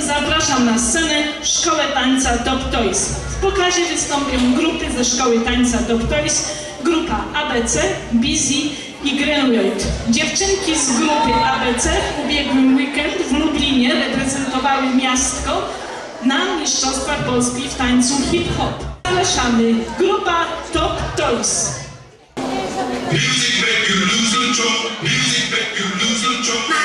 zapraszam na scenę Szkołę Tańca Top Toys. W pokazie wystąpią grupy ze Szkoły Tańca Top Toys, grupa ABC, Busy i Greenlight. Dziewczynki z grupy ABC w ubiegłym weekend w Lublinie reprezentowały miastko na Mistrzostwach Polski w tańcu hip-hop. Zapraszamy, grupa Top Toys. Music make you lose control. Music make you lose control.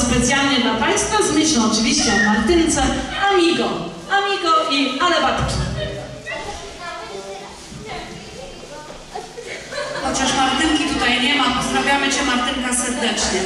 Specjalnie dla Państwa z myślą oczywiście o Martynce, Amigo, Amigo i Ale Babki. Chociaż Martynki tutaj nie ma, pozdrawiamy Cię Martynka serdecznie.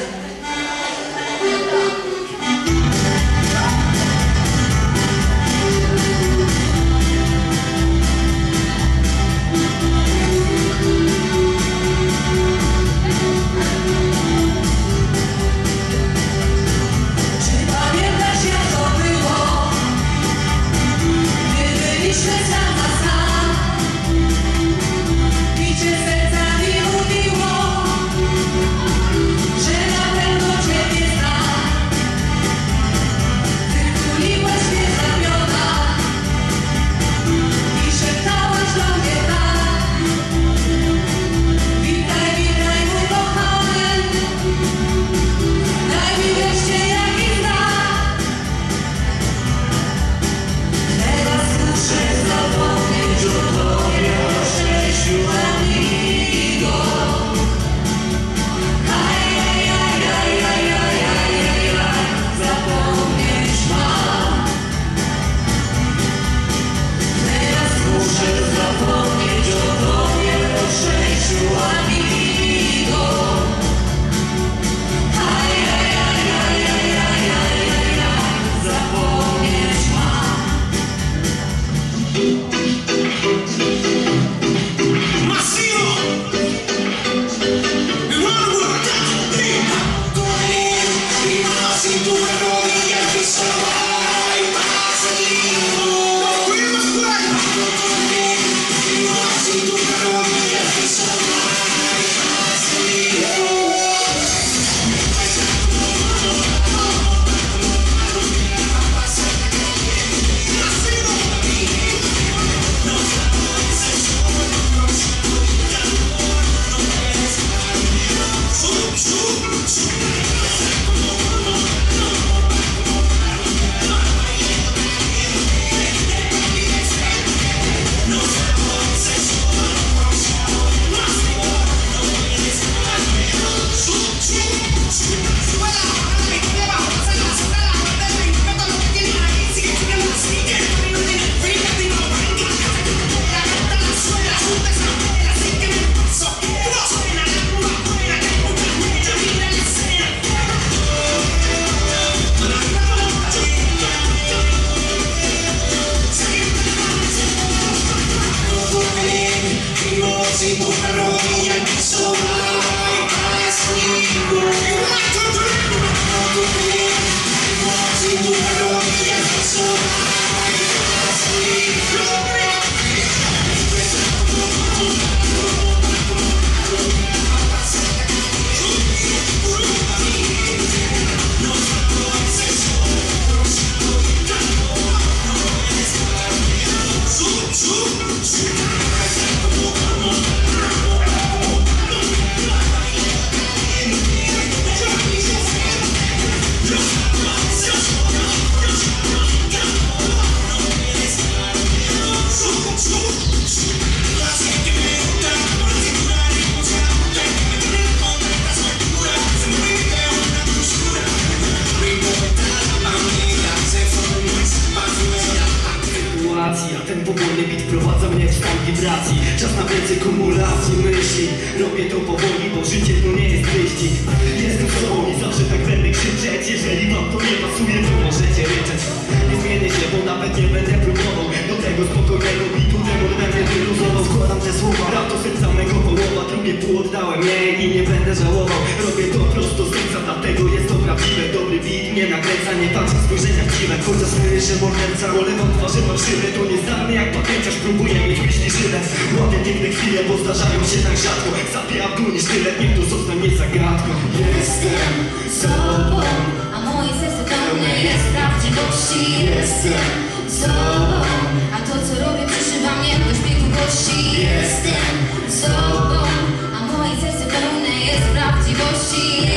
Ten powolny bit wprowadza mnie w stan wibracji. Czas na więcej kumulacji myśli. Robię to powoli, bo życie to nie jest wyścig. Jestem sobą i zawsze tak będę krzyczeć. Jeżeli wam to nie pasuje, to możecie ryczeć. Nie zmienię się, bo nawet nie będę próbował. Do tego spokojnego bitu demon mnie wyluzował. Składam te słowa, rap to syn samego połowa. Drugie pół oddałem jej i nie będę żałował. Robię to prosto z serca, dlatego jest to prawdziwe chciwe Chociaż słyszę morderca, olewam twarzy fałszywe To niezdalny jak pamięciarz, próbuję mieć myśli żywe. Łapię piękne chwile, bo zdarzają się tak rzadko. Zabijam dłoń sztylet, niech to zostanie zagadką Jestem sobą A moje serce pełne jest. Prawdziwości Jestem sobą. A to co robię przyszywa mnie do śpiewu gości. Jestem sobą A moje serce pełne jest. Prawdziwości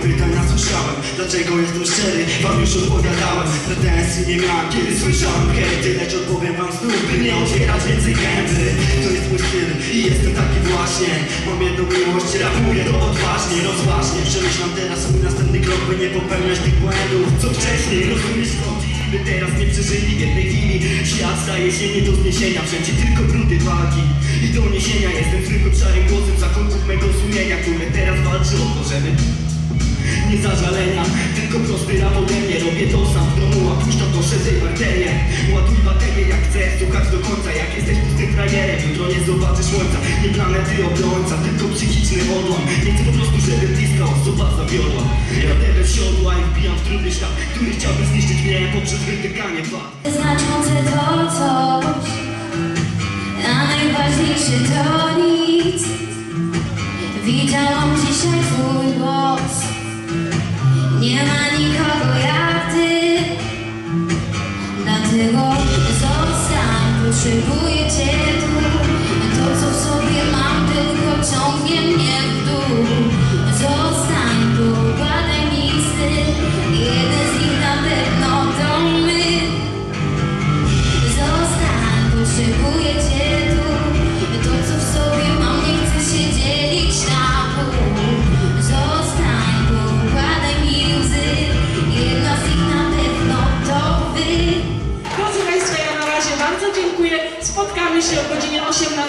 pytania słyszałem dlaczego jestem szczery? Wam już odpowiadałem, pretensji nie miałem Kiedy słyszałem hejty, lecz odpowiem wam znów By nie otwierać więcej gęby. To jest mój styl i jestem taki właśnie. Mam jedną miłość, rapuję to odważnie, rozważnie. Przemyślam teraz swój następny krok, by nie popełniać tych błędów. Co wcześniej, rozumiesz to? By teraz nie przeżyli jednej chwili. Świat staje się nie do zniesienia Wszędzie tylko brudy walki. I do niesienia Jestem zwykłym szarym głosem zakątków mego sumienia Które teraz walczy o to, żeby nie zażalenia, tylko rap ode mnie. Robię to sam w domu, a puszczam to szerzej arterię. Ładuj baterię jak chcesz, słuchać do końca. Jak jesteś pustym frajerem, jutro nie zobaczysz słońca. Nie planety obrońca, tylko psychiczny odłam. Nie chcę po prostu, żeby bliska osoba zawiodła. Jadę bez siodła i wbijam w trudny świat Który chciałby zniszczyć mnie poprzez wytykanie fakt Znaczące to coś, a najważniejsze to nic. Widziałam dzisiaj twój potrzebuję cię tu. To co w sobie mam tylko ciągnie mnie Spotkamy się o godzinie 18 na koncercie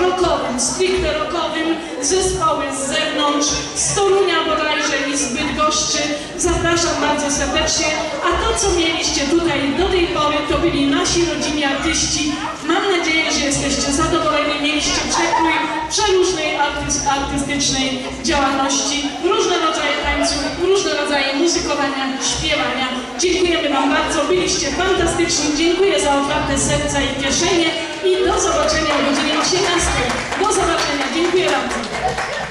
rockowym, stricte rockowym. Zespoły z zewnątrz, z Torunia bodajże i z Bydgoszczy. Zapraszam bardzo serdecznie. A to, co mieliście tutaj do tej pory, to byli nasi rodzimi artyści. Mam nadzieję, że jesteście zadowoleni. Mieliście przekrój przeróżnej artys- artystycznej działalności, różne rodzaje tańców, różne rodzaje muzykowania, śpiewania. Dziękujemy Wam bardzo, byliście fantastyczni. Dziękuję za otwarte serca i kieszenie i do zobaczenia o godzinie 18. Do zobaczenia, dziękuję bardzo.